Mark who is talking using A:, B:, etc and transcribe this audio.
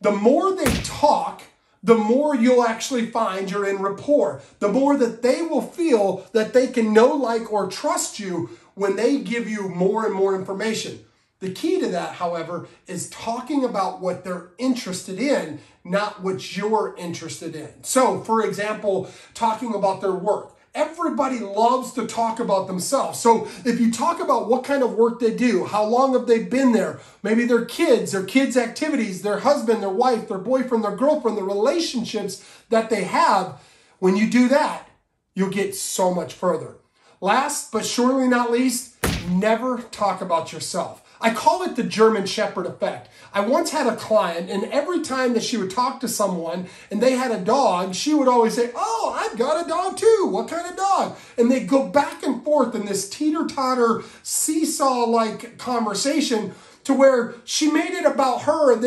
A: The more they talk, the more you'll actually find you're in rapport. The more that they will feel that they can know, like, or trust you when they give you more and more information. The key to that, however, is talking about what they're interested in, not what you're interested in. So, for example, talking about their work. Everybody loves to talk about themselves. So if you talk about what kind of work they do, how long have they been there, maybe their kids, their kids' activities, their husband, their wife, their boyfriend, their girlfriend, the relationships that they have, when you do that, you'll get so much further. Last but surely not least, never talk about yourself. I call it the German Shepherd effect. I once had a client, and every time that she would talk to someone and they had a dog, she would always say, Oh, I've got a dog too. What kind of dog? And they'd go back and forth in this teeter totter, seesaw like conversation to where she made it about her. And